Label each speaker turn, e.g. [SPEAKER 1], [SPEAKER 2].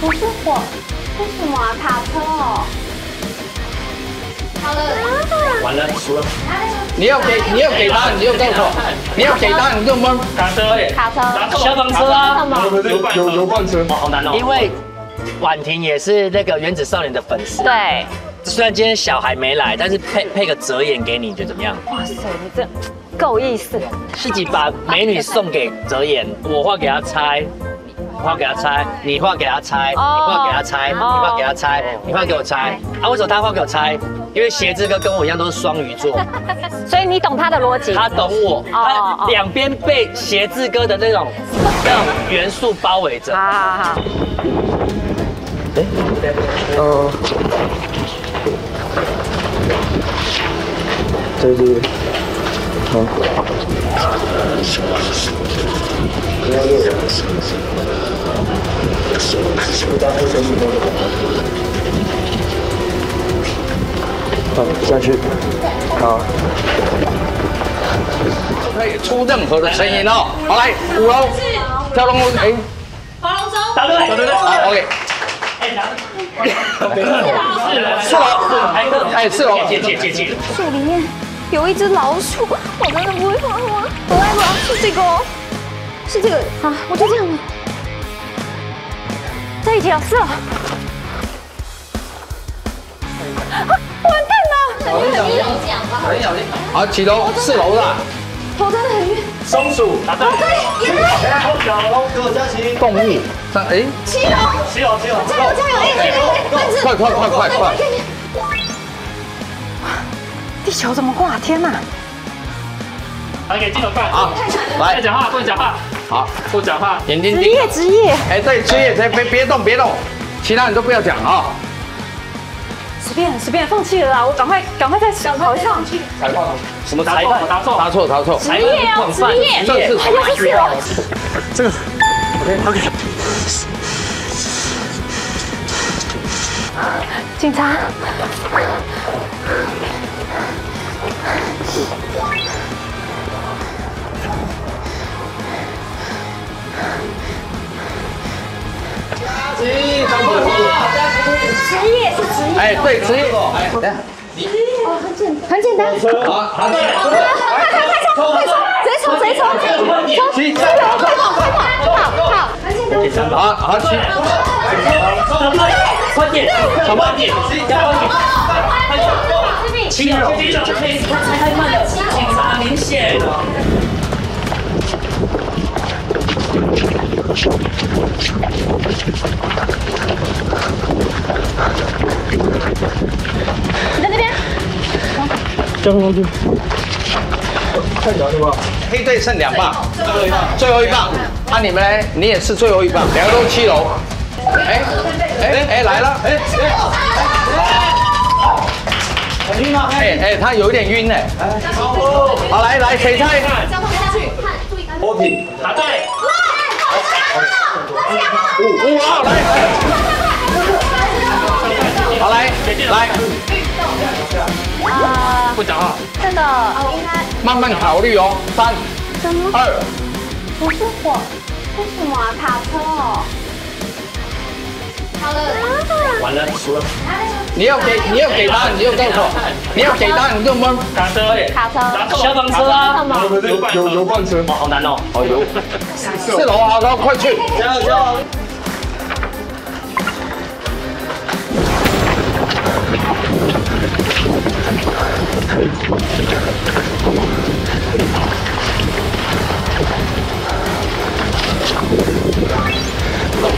[SPEAKER 1] 不是火，为什么啊？卡车哦。好了，
[SPEAKER 2] 完了，输了。
[SPEAKER 3] 你要给你要给他，你就告诉我，你要给他，你就懵。
[SPEAKER 2] 卡车耶，
[SPEAKER 1] 卡车。
[SPEAKER 2] 消防车啊，
[SPEAKER 3] 有有罐车，
[SPEAKER 2] 哦，好难哦。因为婉婷也是那个原子少年的粉丝。
[SPEAKER 1] 对。
[SPEAKER 2] 虽然今天小孩没来，但是配配个泽言给你，你觉得怎么样？哇塞，
[SPEAKER 1] 你这够意思。
[SPEAKER 2] 自己把美女送给折眼，我画给他猜。画给他猜，你画给他猜，你画给他猜，你画给他猜，你画给我猜。啊，为什么他画给我猜？因为鞋子哥跟我一样都是双鱼座，
[SPEAKER 1] 所以你懂他的逻辑。
[SPEAKER 2] 他懂我，他两边被鞋子哥的那种那种元素包围着。好好好。哎，呃，
[SPEAKER 3] 对对对，好。好，下去。好。不可以出任何的声音哦。好，来五楼跳龙舞。哎，
[SPEAKER 1] 划龙舟。
[SPEAKER 2] 答对，答对，
[SPEAKER 3] 好，OK。四楼，四楼，哎，四楼。
[SPEAKER 2] 借借借借。
[SPEAKER 1] 树里面有一只老鼠，我真的不会画画。我来吧，是这个哦。是这个啊，我就这样了。这一起了，四了。完蛋了！很有奖吧？
[SPEAKER 3] 很有力。好，几楼？四楼的。
[SPEAKER 1] 头真的很晕。
[SPEAKER 2] 松鼠，答对。
[SPEAKER 1] 也对。
[SPEAKER 2] 九楼，给我加旗。
[SPEAKER 3] 动物。三，哎。
[SPEAKER 1] 七楼。
[SPEAKER 2] 七楼，七楼。
[SPEAKER 1] 加油，加油！哎，对对
[SPEAKER 3] 对，快快快快快！
[SPEAKER 1] 地球怎么挂？天哪！
[SPEAKER 2] 还给镜头看。好，来，讲话，不能讲话。
[SPEAKER 3] 好，
[SPEAKER 2] 不讲话，
[SPEAKER 3] 眼睛
[SPEAKER 1] 盯。职业，职业。
[SPEAKER 3] 哎，对，职业，别别别动，别动，其他人都不要讲啊。
[SPEAKER 1] 随便，随便，放弃了啦！我赶快，赶快再想考上去。
[SPEAKER 3] 裁判，
[SPEAKER 2] 什么裁判？答错，
[SPEAKER 3] 答错，答错。
[SPEAKER 1] 职业啊，职业，
[SPEAKER 3] 这是
[SPEAKER 1] 还要去了。
[SPEAKER 3] 这个，OK，OK。
[SPEAKER 1] 警察。
[SPEAKER 3] 职业
[SPEAKER 1] 是职业。
[SPEAKER 3] 哎，对，职业。哎，等下，
[SPEAKER 1] 你哦，很简，很简单。
[SPEAKER 3] 好，好，对，
[SPEAKER 1] 快快快冲，快冲，谁冲谁冲，冲，加油，快跑，快跑，好好，很简单。
[SPEAKER 3] 好，好，起。
[SPEAKER 2] 快点，小慢点，加油，
[SPEAKER 1] 快点，
[SPEAKER 2] 七楼，七楼，太慢了，警察明显。
[SPEAKER 1] 你在那边。
[SPEAKER 3] 交通工具。太难了吧？黑队剩两棒，最后一棒，最后一棒。那你们呢？你也是最后一棒。两个都七楼。哎哎哎，来了！哎哎。很晕吗？哎哎，他有点晕呢。好，来来，谁猜？交通下去，看，注意。波体，
[SPEAKER 2] 答对。不讲话，
[SPEAKER 1] 真的，应该
[SPEAKER 3] 慢慢考虑哦，三二，
[SPEAKER 1] 不是火，是什么啊？卡车哦，好了，
[SPEAKER 2] 完了，输了。
[SPEAKER 3] 你要给你要给他，你就告诉我，你要给他，你就蒙。
[SPEAKER 2] 卡车耶，
[SPEAKER 1] 卡车，
[SPEAKER 2] 消防车啊，
[SPEAKER 3] 有有罐车，
[SPEAKER 2] 好难哦，
[SPEAKER 3] 好油。四楼好，然后快去，
[SPEAKER 2] 加油加油。